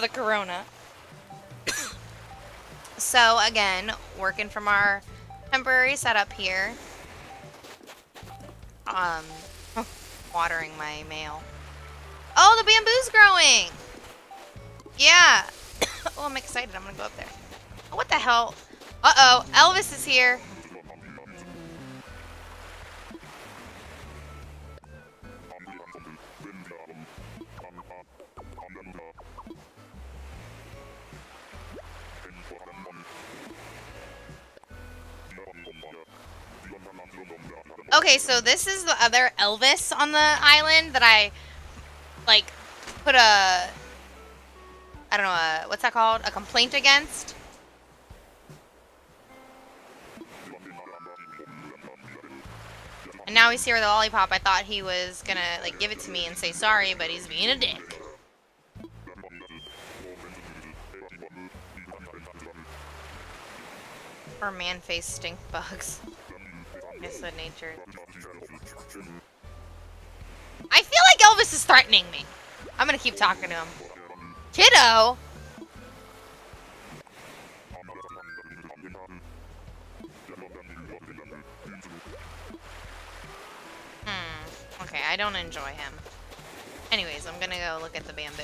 have the corona. so again, working from our temporary setup here. Um, watering my mail. Oh, the bamboo's growing! Yeah. oh, I'm excited. I'm gonna go up there. What the hell? Uh-oh, Elvis is here. Okay, so this is the other Elvis on the island that I, like, put a, I don't know, a, what's that called? A complaint against? And now he's here with a lollipop. I thought he was gonna, like, give it to me and say sorry, but he's being a dick. Or man-face stink bugs. It's the nature. I feel like Elvis is threatening me. I'm gonna keep talking to him. Kiddo! Hmm. Okay, I don't enjoy him. Anyways, I'm gonna go look at the bamboo.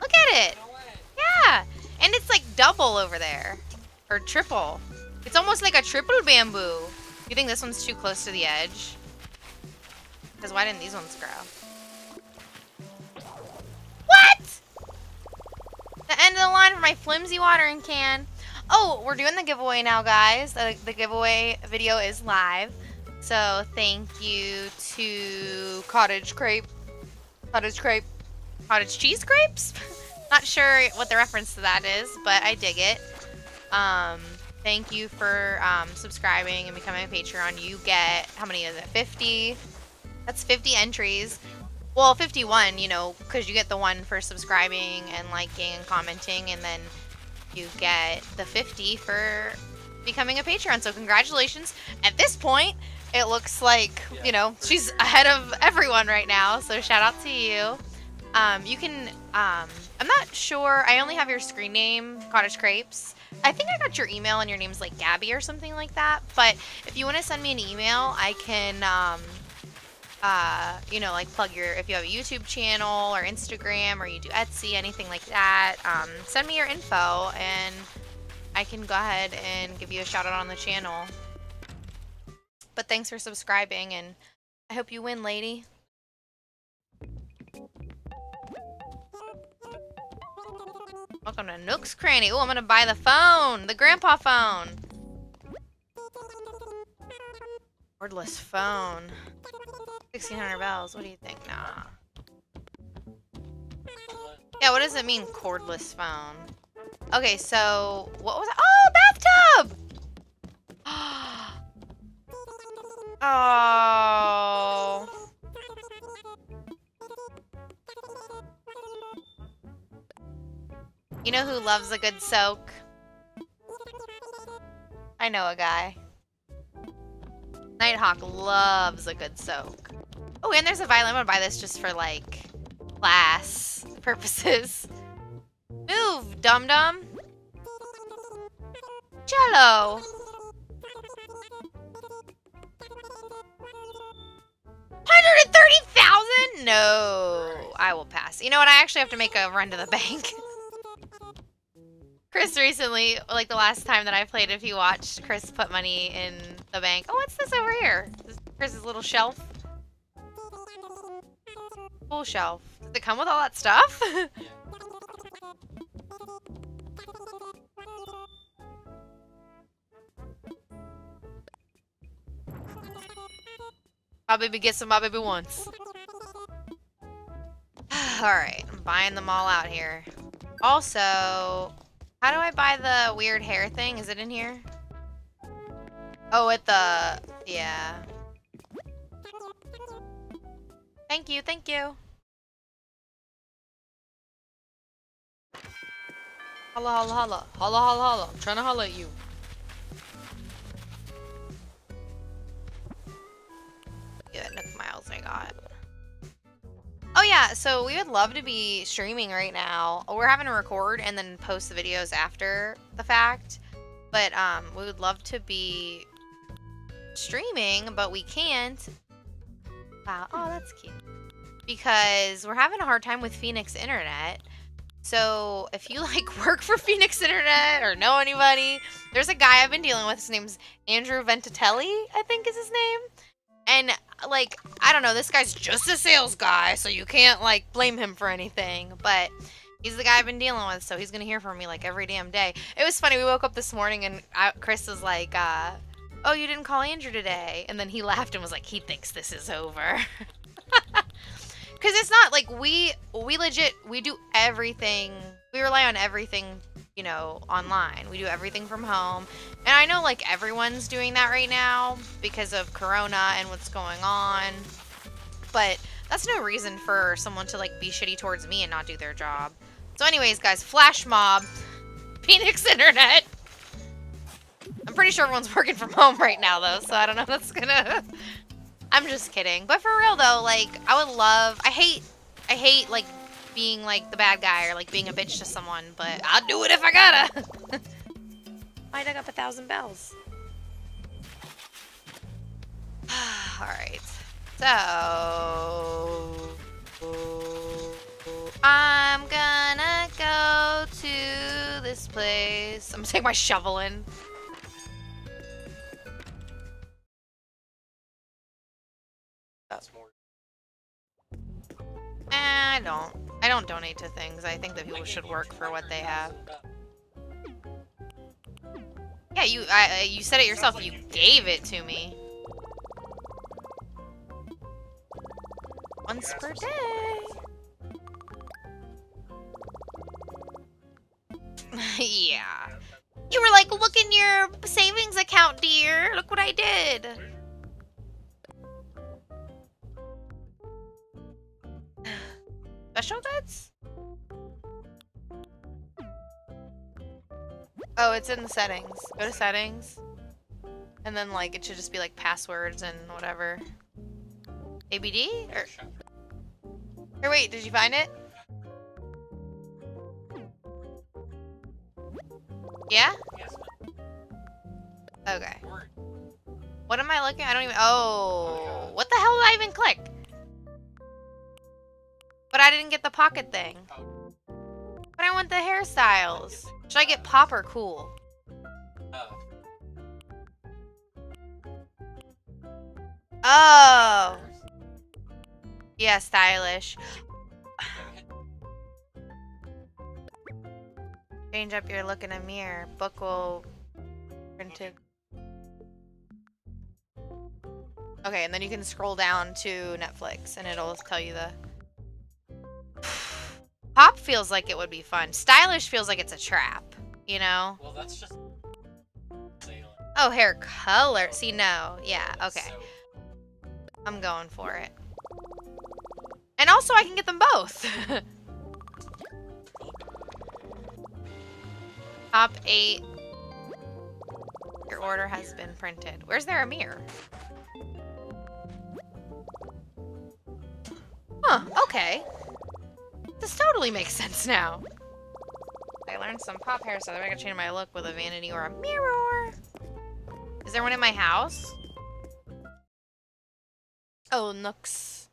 Look at it! Yeah! And it's like double over there. Or triple. It's almost like a triple bamboo. You think this one's too close to the edge? Because why didn't these ones grow? What? The end of the line for my flimsy watering can. Oh, we're doing the giveaway now, guys. The, the giveaway video is live. So thank you to Cottage Crepe. Cottage Crepe. Cottage Cheese Crepes? Not sure what the reference to that is, but I dig it. Um, Thank you for um, subscribing and becoming a Patreon. You get, how many is it? 50? That's 50 entries. Well, 51, you know, because you get the one for subscribing and liking and commenting, and then you get the 50 for becoming a Patreon. So congratulations. At this point, it looks like, you know, she's ahead of everyone right now. So shout out to you. Um, you can, um, I'm not sure. I only have your screen name, Cottage Crepes. I think I got your email and your name's like Gabby or something like that. But if you want to send me an email, I can, um, uh, you know, like plug your, if you have a YouTube channel or Instagram or you do Etsy, anything like that, um, send me your info and I can go ahead and give you a shout out on the channel. But thanks for subscribing and I hope you win, lady. Welcome to Nook's Cranny. Oh, I'm gonna buy the phone. The grandpa phone. Cordless phone. 1600 bells. What do you think? Nah. Yeah, what does it mean, cordless phone? Okay, so, what was it? Oh, bathtub! oh. You know who loves a good soak? I know a guy. Nighthawk loves a good soak. Oh, and there's a violin. I'm gonna buy this just for, like, class purposes. Move, dum-dum. Jello. Hundred and thirty thousand? No, I will pass. You know what? I actually have to make a run to the bank. Chris recently, like the last time that I played, if you watched Chris put money in the bank. Oh, what's this over here? This Chris's little shelf. Full shelf. Does it come with all that stuff? my baby gets some my baby wants. Alright, I'm buying them all out here. Also, how do I buy the weird hair thing? Is it in here? Oh, at the... Yeah. Thank you, thank you. Holla, holla, holla. Holla, holla, holla. I'm trying to holla at you. Yeah, Nook Miles I got. Oh yeah, so we would love to be streaming right now. We're having to record and then post the videos after the fact. But um, we would love to be streaming, but we can't. Wow, oh, that's cute. Because we're having a hard time with Phoenix Internet. So if you like work for Phoenix Internet or know anybody, there's a guy I've been dealing with. His name's Andrew Ventatelli, I think is his name. And like, I don't know, this guy's just a sales guy, so you can't like blame him for anything. But he's the guy I've been dealing with, so he's gonna hear from me like every damn day. It was funny. We woke up this morning and I, Chris was like, uh, "Oh, you didn't call Andrew today," and then he laughed and was like, "He thinks this is over." Because it's not like we we legit we do everything. We rely on everything, you know, online. We do everything from home. And I know like everyone's doing that right now because of corona and what's going on. But that's no reason for someone to like be shitty towards me and not do their job. So anyways, guys, flash mob, Phoenix Internet. I'm pretty sure everyone's working from home right now though, so I don't know if that's gonna I'm just kidding. But for real though, like I would love I hate I hate like being like the bad guy or like being a bitch to someone, but I'll do it if I gotta. I dug up a thousand bells. Alright. So I'm gonna go to this place. I'm gonna take my shovel in. That's more. I don't. I don't donate to things. I think that people should work for what they have. Yeah, you I, you said it yourself. You gave it to me. Once per day. yeah. You were like, look in your savings account, dear. Look what I did. Special beds? Oh, it's in the settings. Go to settings. And then, like, it should just be, like, passwords and whatever. ABD? Or... Or wait, did you find it? Yeah? Yes, Okay. What am I looking? I don't even. Oh, what the hell did I even click? But I didn't get the pocket thing. But I want the hairstyles. Should I get pop or cool? Oh. Yeah, stylish. Change up your look in a mirror. Book will printed. Okay, and then you can scroll down to Netflix and it'll tell you the Pop feels like it would be fun. Stylish feels like it's a trap, you know? Well, that's just. Oh, hair color. See, no. Yeah, okay. I'm going for it. And also, I can get them both. Top eight. Your order has been printed. Where's there a mirror? Huh, okay. This totally makes sense now. I learned some pop hair, so I can change my look with a vanity or a mirror. Is there one in my house? Oh, Nooks.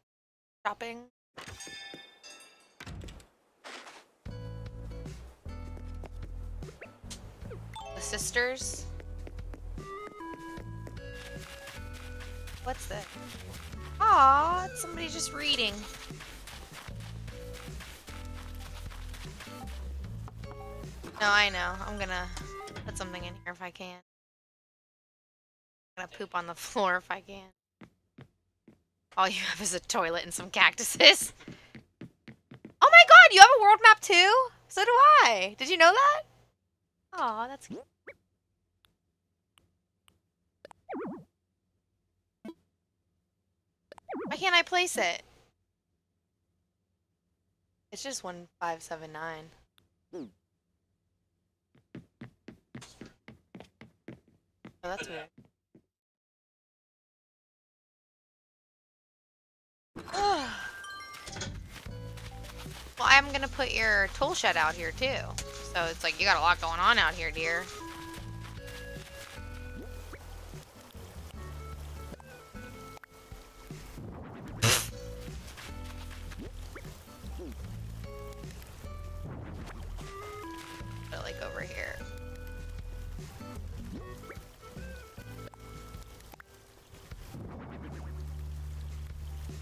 Shopping. The sisters. What's that? Aw, it's somebody just reading. No, I know. I'm gonna put something in here if I can. I'm gonna poop on the floor if I can. All you have is a toilet and some cactuses. Oh my god, you have a world map too? So do I. Did you know that? Aw, that's cute. Why can't I place it? It's just 1579. Oh, that's uh, weird. Well, I'm gonna put your tool shed out here too. So it's like you got a lot going on out here, dear.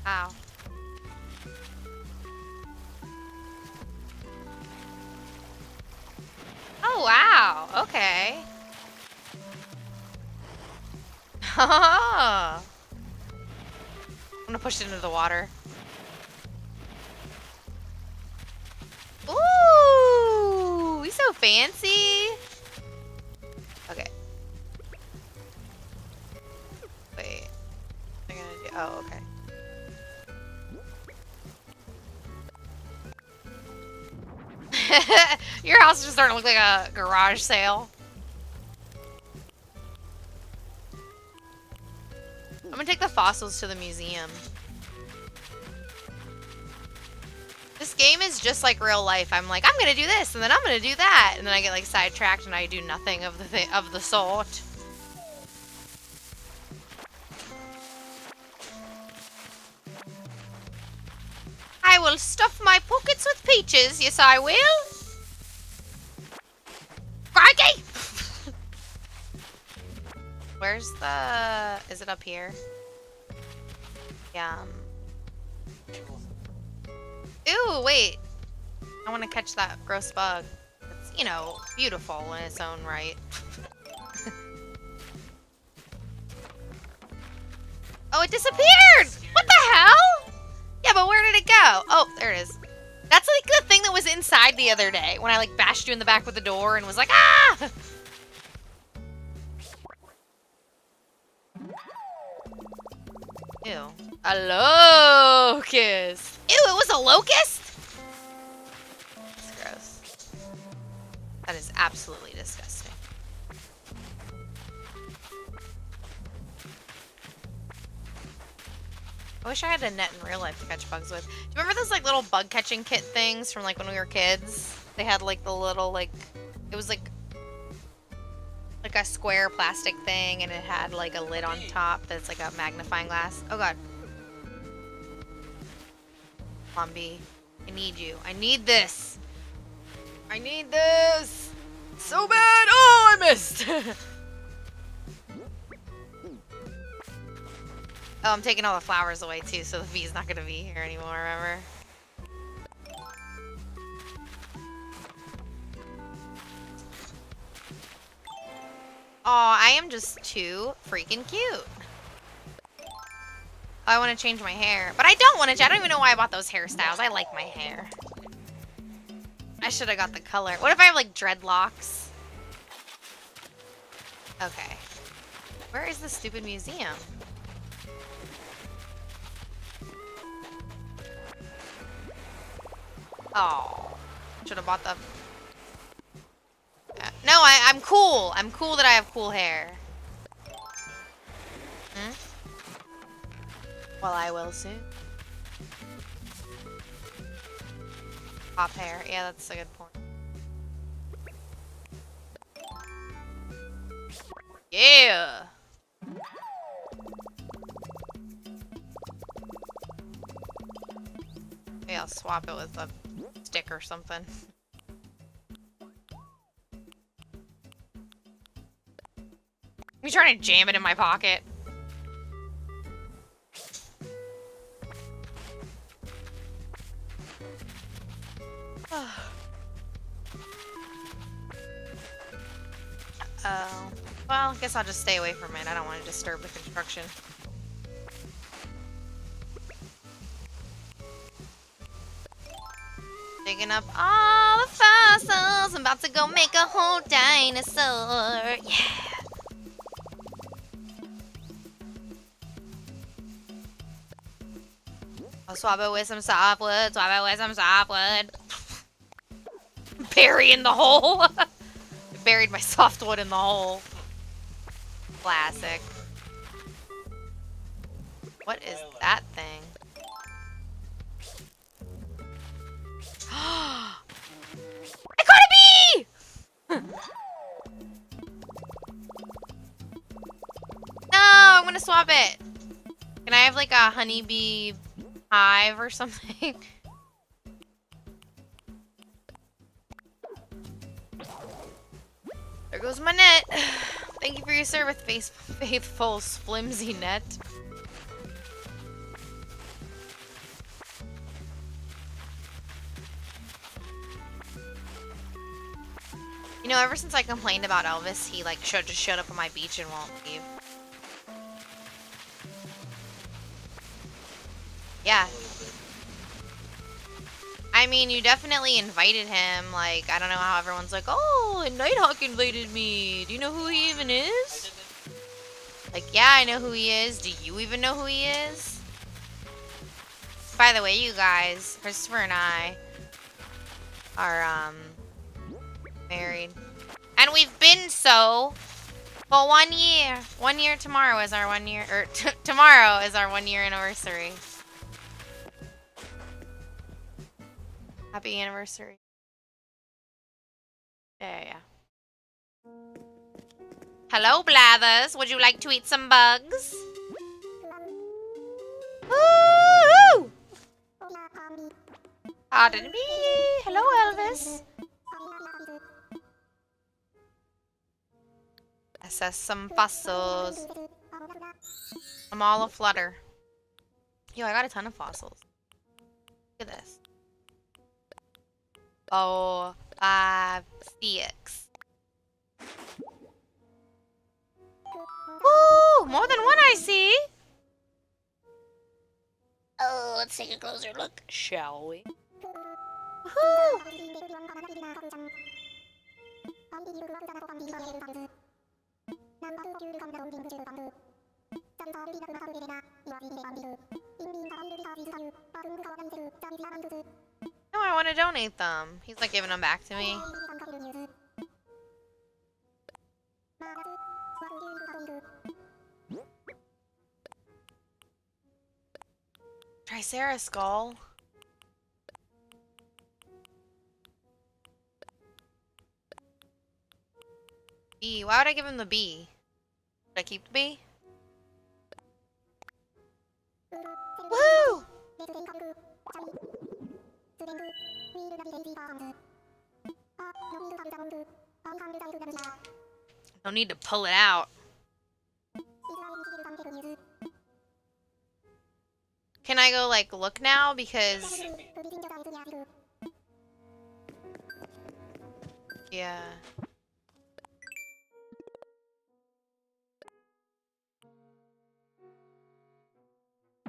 Ow. Oh, wow. Okay. I'm gonna push it into the water. Ooh, we so fancy. Okay. Wait. Am gonna do? Oh, okay. Your house is just starting to look like a garage sale. I'm gonna take the fossils to the museum. This game is just like real life. I'm like, I'm gonna do this, and then I'm gonna do that, and then I get like sidetracked, and I do nothing of the th of the sort. I will stuff my pockets with peaches. Yes, I will. It up here? Yeah. Ooh, wait. I want to catch that gross bug. It's, you know, beautiful in its own right. oh, it disappeared! What the hell? Yeah, but where did it go? Oh, there it is. That's like the thing that was inside the other day when I like bashed you in the back with the door and was like, ah! A locust. Ew, it was a locust? That's gross. That is absolutely disgusting. I wish I had a net in real life to catch bugs with. Do you remember those like little bug catching kit things from like when we were kids? They had like the little like it was like like a square plastic thing and it had like a lid on top that's like a magnifying glass. Oh god. Bee. I need you. I need this. I need this. So bad. Oh, I missed. Oh, I'm taking all the flowers away too, so the bee's not gonna be here anymore, remember? Aw, I am just too freaking cute. I want to change my hair. But I don't want to. I don't even know why I bought those hairstyles. I like my hair. I should have got the color. What if I have, like, dreadlocks? Okay. Where is the stupid museum? Oh. Should have bought the... Yeah. No, I, I'm cool. I'm cool that I have cool hair. Well, I will soon. Pop hair. Yeah, that's a good point. Yeah! Maybe I'll swap it with a stick or something. You trying to jam it in my pocket? Well, I guess I'll just stay away from it. I don't want to disturb the construction. Digging up all the fossils. I'm about to go make a whole dinosaur. Yeah. I'll swap it with some softwood. Swap it with some softwood. Burying the hole. Buried my softwood in the hole. Classic. What is that thing? I got a bee! no, I'm gonna swap it. Can I have like a honeybee hive or something? there goes my net. Thank you for your service, face faithful flimsy net. You know, ever since I complained about Elvis, he like just showed up on my beach and won't leave. Yeah. I mean, you definitely invited him. Like, I don't know how everyone's like, oh, Nighthawk invited me. Do you know who he even is? Like, yeah, I know who he is. Do you even know who he is? By the way, you guys, Christopher and I are, um, married. And we've been so for one year. One year tomorrow is our one year, or tomorrow is our one year anniversary. Happy anniversary. Yeah, yeah. Hello, Blathers. Would you like to eat some bugs? Woo! Pardon me. Hello, Elvis. Assess some fossils. I'm all aflutter. Yo, I got a ton of fossils. Look at this. Oh, five, six. Ooh, more than one I see. Oh, let's take a closer look, shall we? No, I want to donate them. He's like giving them back to me. Tricera skull. Bee. Why would I give him the bee? Should I keep the bee? Woo! No need to pull it out. Can I go like look now? Because yeah.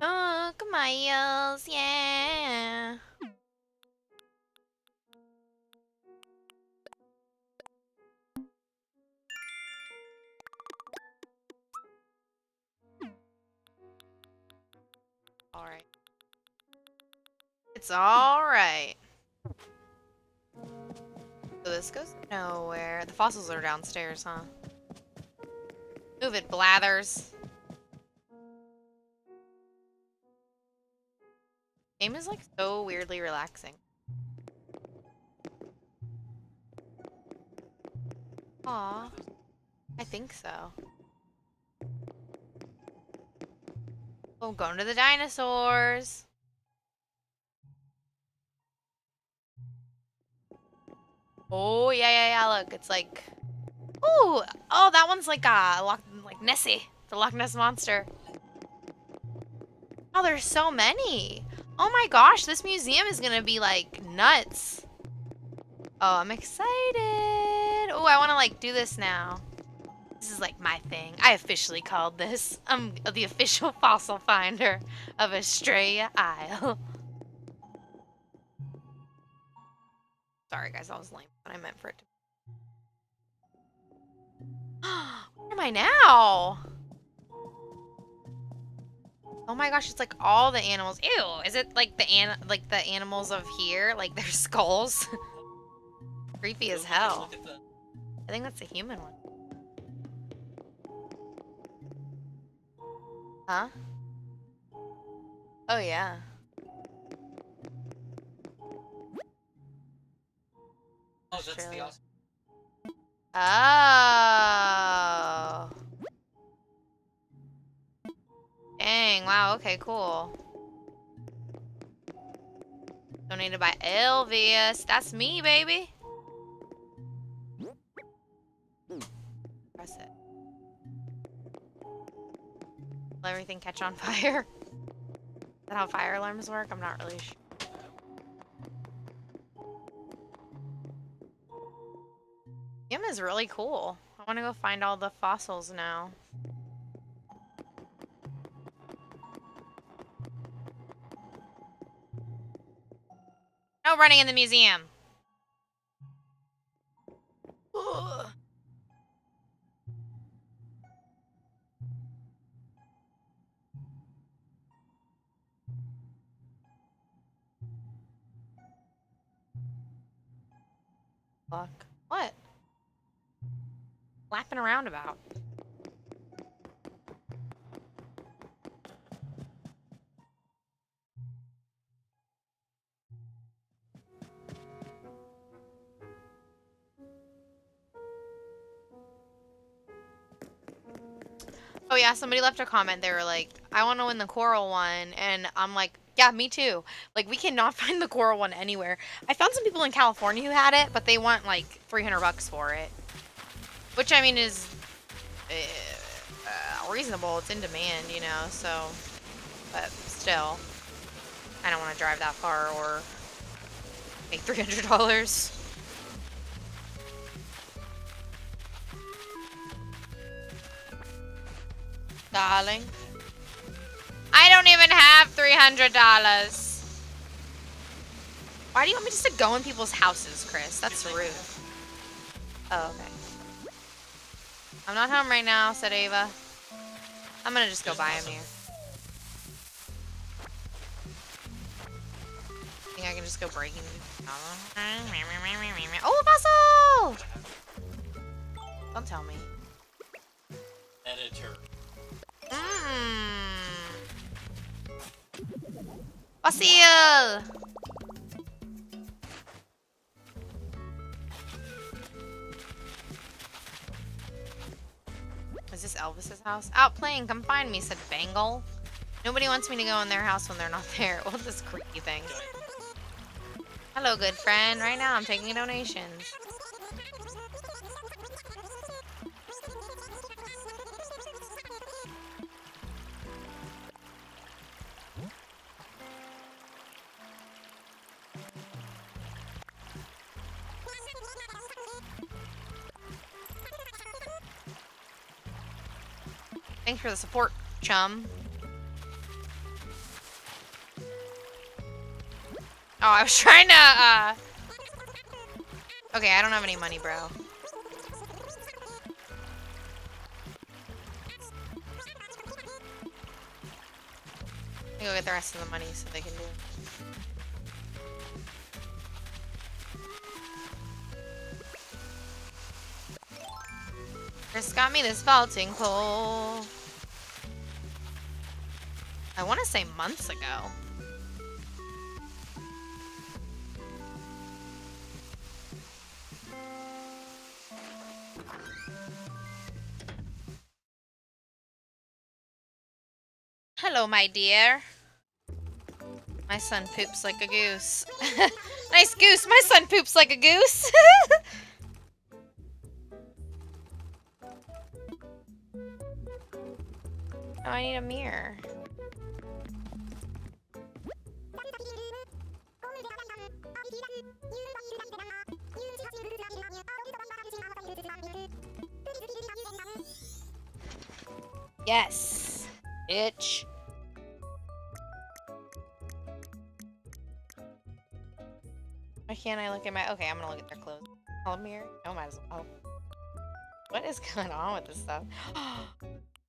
Oh, Miles, yeah. It's alright. So this goes nowhere. The fossils are downstairs, huh? Move it, Blathers. Game is like so weirdly relaxing. Aw. I think so. Oh, going to the dinosaurs. Oh, yeah, yeah, yeah, look, it's like... Ooh, oh, that one's like, uh, Loch, like Nessie, the Loch Ness Monster. Oh, there's so many. Oh my gosh, this museum is gonna be like nuts. Oh, I'm excited. Oh, I wanna like do this now. This is like my thing. I officially called this. I'm the official fossil finder of Estrella Isle. Sorry guys, I was lame, but I meant for it to Where am I now? Oh my gosh, it's like all the animals. Ew, is it like the an like the animals of here? Like their skulls? Creepy as hell. I think that's a human one. Huh? Oh yeah. Oh, that's the awesome. Oh. Dang, wow, okay, cool. Donated by Elvius. That's me, baby. Press it. Will everything catch on fire? Is that how fire alarms work? I'm not really sure. Is really cool. I want to go find all the fossils now. No running in the museum. Around about. Oh yeah, somebody left a comment. They were like, "I want to win the coral one," and I'm like, "Yeah, me too." Like, we cannot find the coral one anywhere. I found some people in California who had it, but they want like 300 bucks for it, which I mean is uh, uh, reasonable. It's in demand, you know. So, but still, I don't want to drive that far or make 300 dollars. Darling. I don't even have $300. Why do you want me just to go in people's houses, Chris? That's rude. Oh, okay. I'm not home right now, said Ava. I'm gonna just go buy him here. Think I can just go break breaking Oh, a puzzle! Don't tell me. Editor. Mmm. Fossil! Elvis's house? Out playing, come find me, said Bangle. Nobody wants me to go in their house when they're not there. What this creepy thing? Hello, good friend. Right now I'm taking donations. Thanks for the support, chum. Oh, I was trying to, uh... Okay, I don't have any money, bro. Me go get the rest of the money so they can do it. Chris got me this vaulting pole. I want to say months ago. Hello, my dear. My son poops like a goose. nice goose. My son poops like a goose. Oh, I need a mirror. Yes, Itch. Why can't I look at my? Okay, I'm gonna look at their clothes. Mirror. Oh, might as well. Oh. What is going on with this stuff?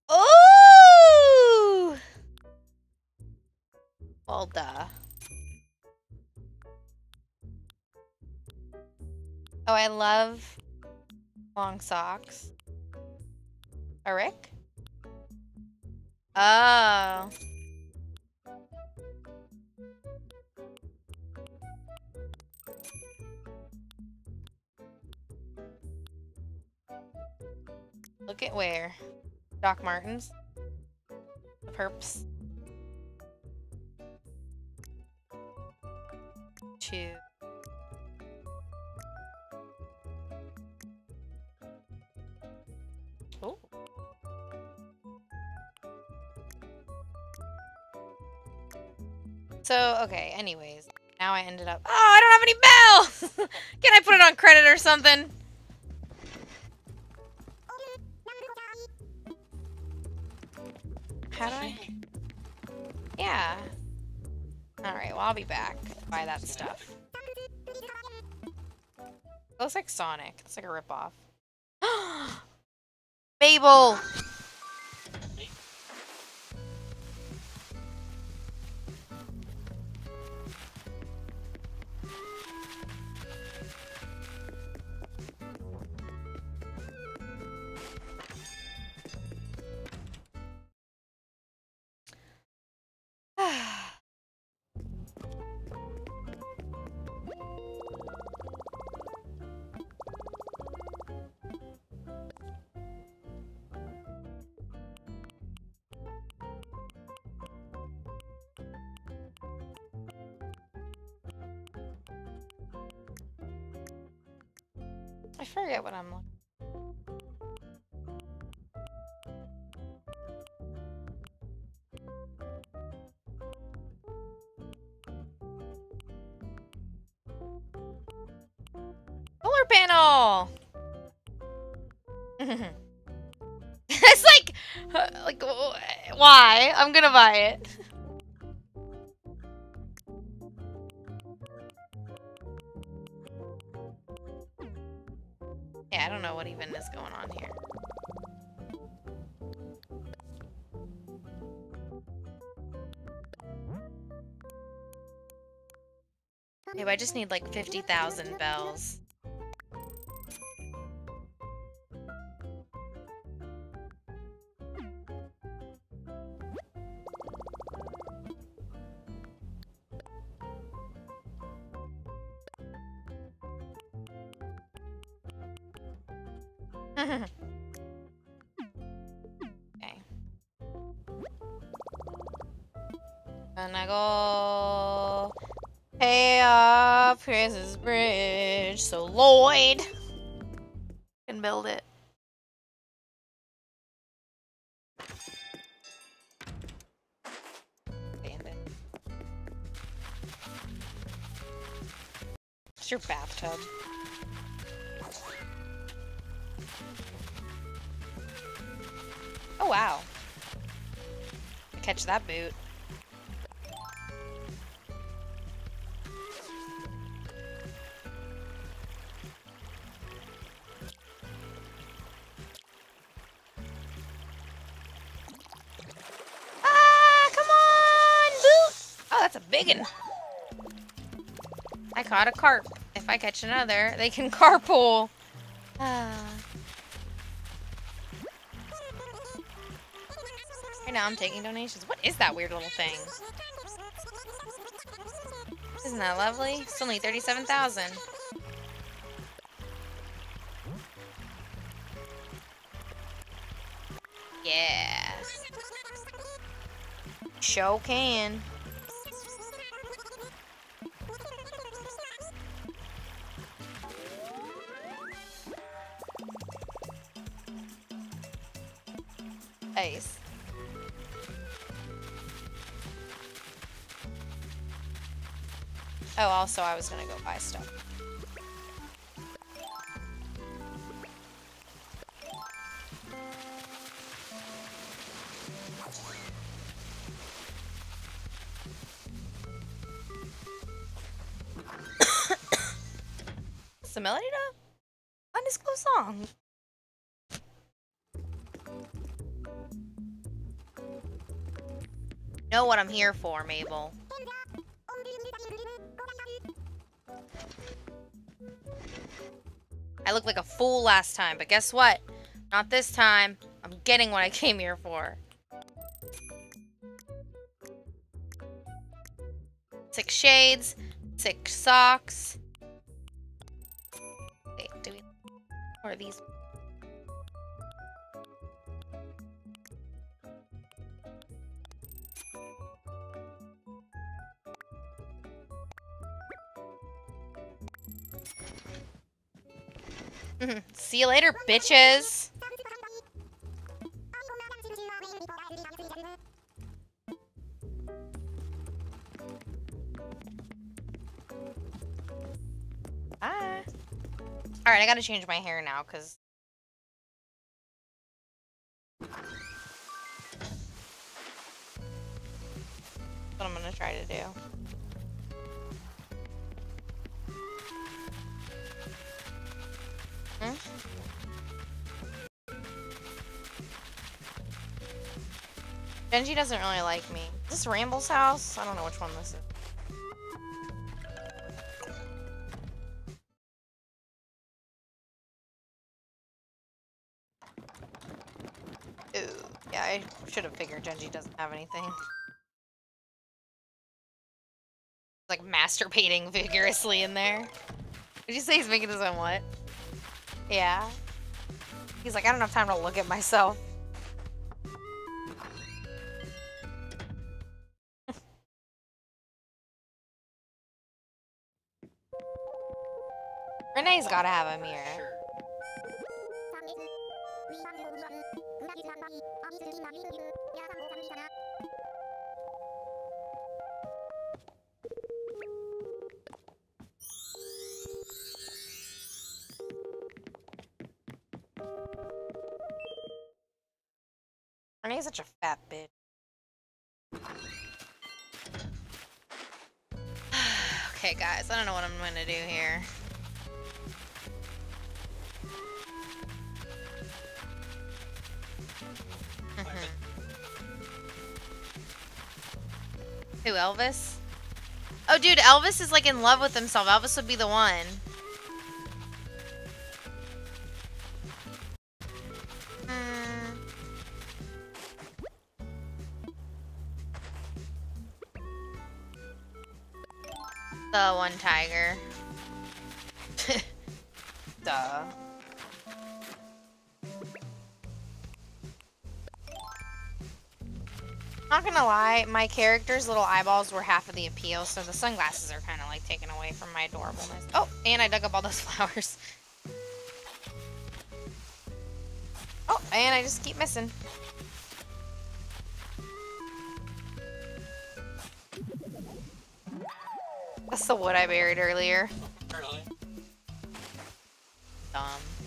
oh! Well, duh. Oh, I love long socks. A Rick? Oh. Look at where. Doc Martens. The perps. Okay, anyways. Now I ended up- Oh, I don't have any bells! Can I put it on credit or something? How do I? Yeah. Alright, well I'll be back. Buy that stuff. It looks like Sonic. It's like a ripoff. Mabel! Why? I'm gonna buy it. Yeah, I don't know what even is going on here. Maybe I just need like 50,000 bells. A carp. If I catch another, they can carpool. Ah. Right now I'm taking donations. What is that weird little thing? Isn't that lovely? Still need 37,000. Yeah. Show can. Also I was gonna go buy stuff. What's the melody to undisclosed song? Know what I'm here for, Mabel. I looked like a fool last time, but guess what? Not this time. I'm getting what I came here for. Six shades, six socks. Wait, do we... Or these... See you later, bitches. Bye. Alright, I gotta change my hair now, because... Genji doesn't really like me. Is this Ramble's house? I don't know which one this is. Ooh, yeah, I should have figured Genji doesn't have anything. Like masturbating vigorously in there. Did you say he's making his own what? Yeah. He's like, I don't have time to look at myself. Renee's gotta have a mirror. Renee's such a fat bitch. okay, guys, I don't know what I'm gonna do here. Who, Elvis? Oh, dude, Elvis is like in love with himself. Elvis would be the one. Hmm. The one tiger. Not gonna lie, my character's little eyeballs were half of the appeal, so the sunglasses are kind of like taken away from my adorableness. Oh, and I dug up all those flowers. Oh, and I just keep missing. That's the wood I buried earlier. Dumb.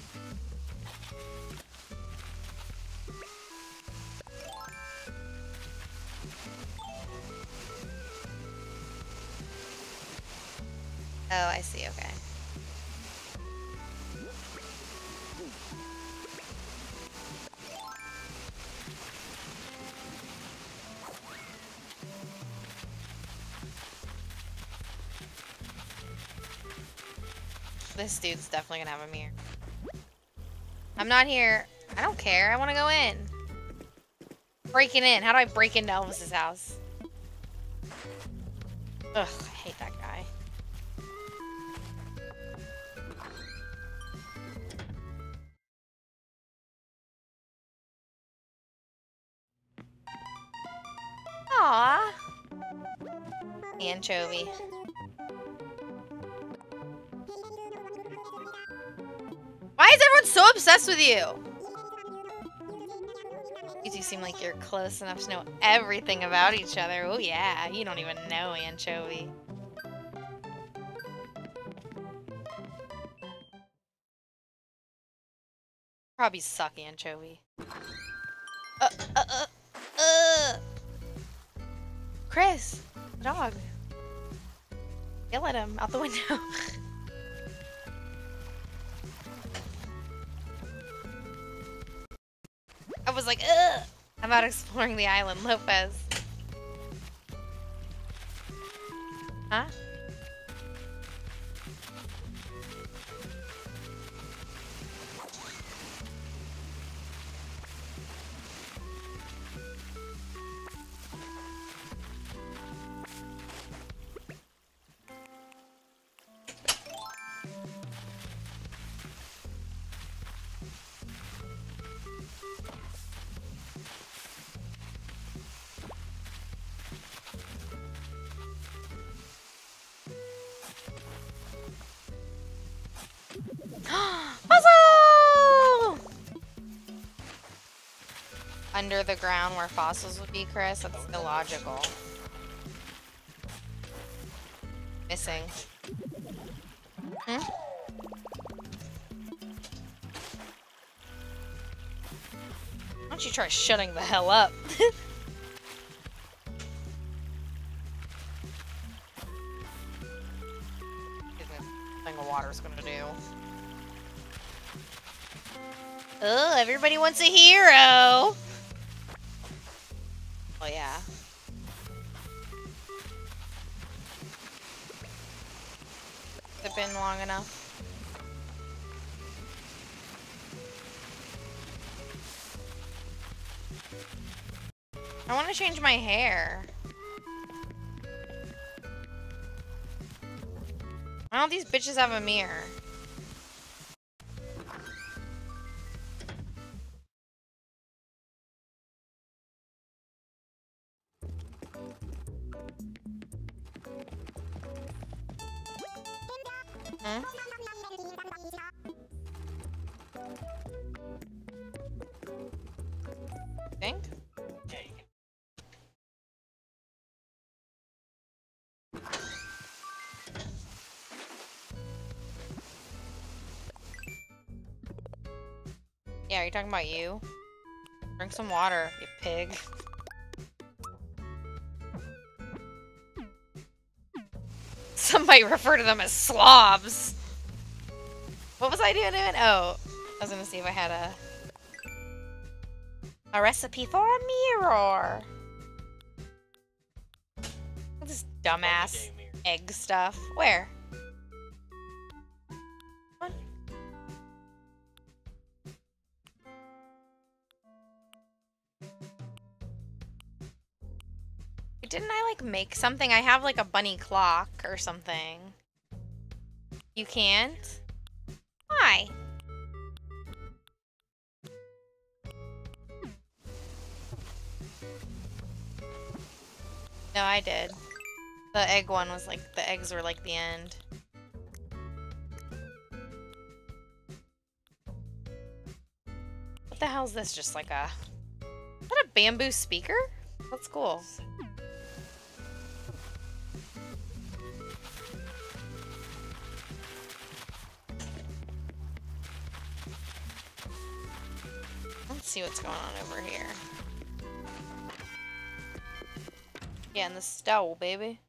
Oh, I see, okay. This dude's definitely gonna have a mirror. I'm not here. I don't care. I want to go in. Breaking in. How do I break into Elvis's house? Ugh, I hate that Anchovy. Why is everyone so obsessed with you? You two seem like you're close enough to know everything about each other. Oh yeah, you don't even know Anchovy. Probably suck Anchovy. Uh, uh, uh, uh. Chris, dog. Yell at him out the window. I was like, ugh. I'm out exploring the island, Lopez. Huh? Under the ground where fossils would be, Chris. That's illogical. Missing. Hmm? Why don't you try shutting the hell up? thing of water's gonna do. Oh, everybody wants a hero! Oh yeah. It been long enough? I want to change my hair. Why don't these bitches have a mirror? Yeah, are you talking about you? Drink some water, you pig. Somebody refer to them as slobs. What was I doing? Oh, I was gonna see if I had a a recipe for a mirror. This dumbass egg stuff. Where? Make something? I have like a bunny clock or something. You can't? Why? No, I did. The egg one was like, the eggs were like the end. What the hell is this? Just like a... Is that a bamboo speaker? That's cool. Let's see what's going on over here. Yeah, in the stove, baby.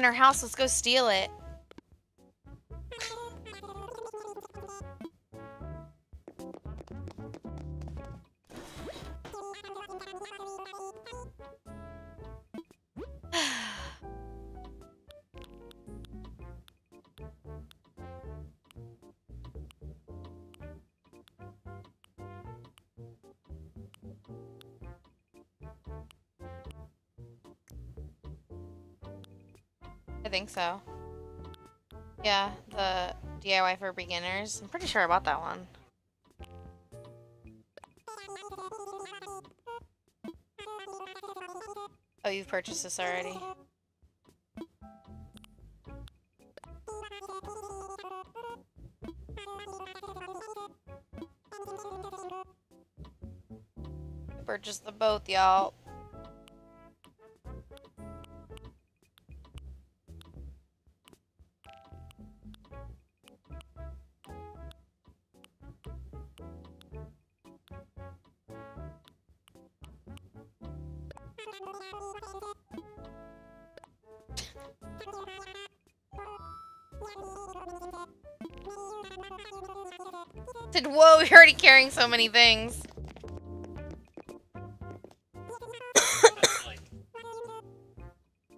In her house. Let's go steal it. So. Yeah, the DIY for beginners. I'm pretty sure I bought that one. Oh, you've purchased this already. Purchase the both, y'all. Carrying so many things.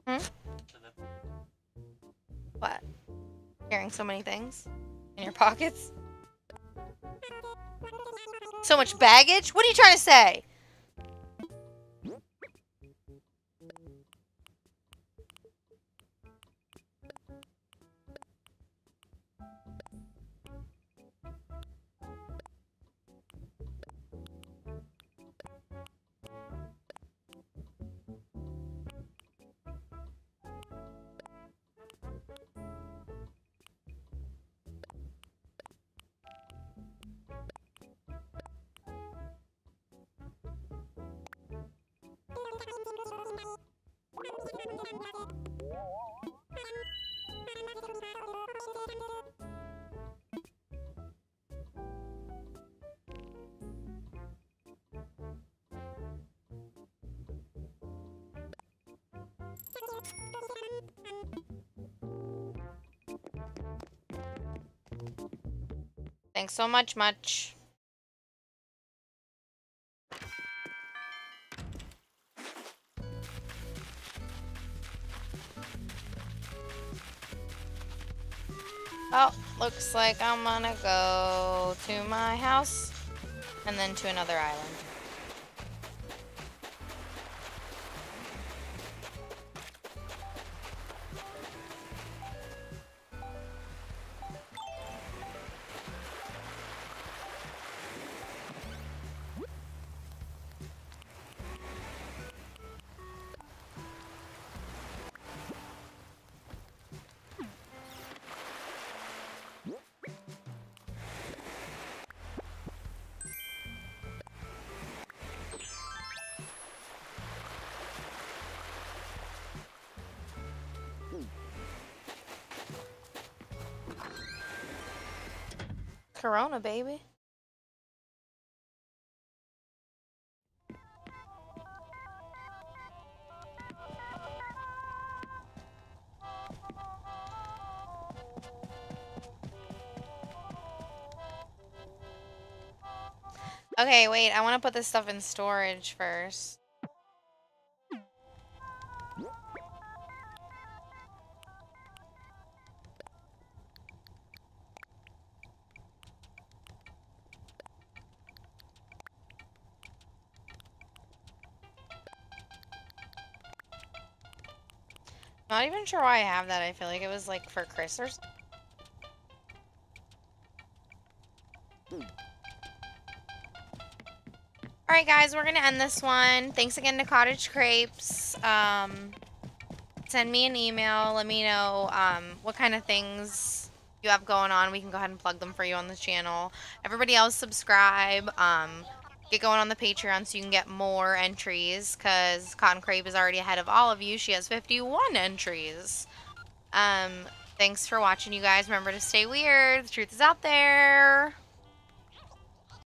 hmm? What? Carrying so many things? In your pockets? So much baggage? What are you trying to say? Thanks so much, much. Looks like I'm gonna go to my house and then to another island. Corona, baby. Okay, wait, I want to put this stuff in storage first. Sure why I have that. I feel like it was like for Chris or something. Alright guys, we're going to end this one. Thanks again to Cottage Crepes. Um, send me an email. Let me know um, what kind of things you have going on. We can go ahead and plug them for you on the channel. Everybody else subscribe. Um, get going on the Patreon so you can get more entries because Cotton Crepe is already ahead of all of you. She has 51 entries. Um, thanks for watching, you guys. Remember to stay weird. The truth is out there.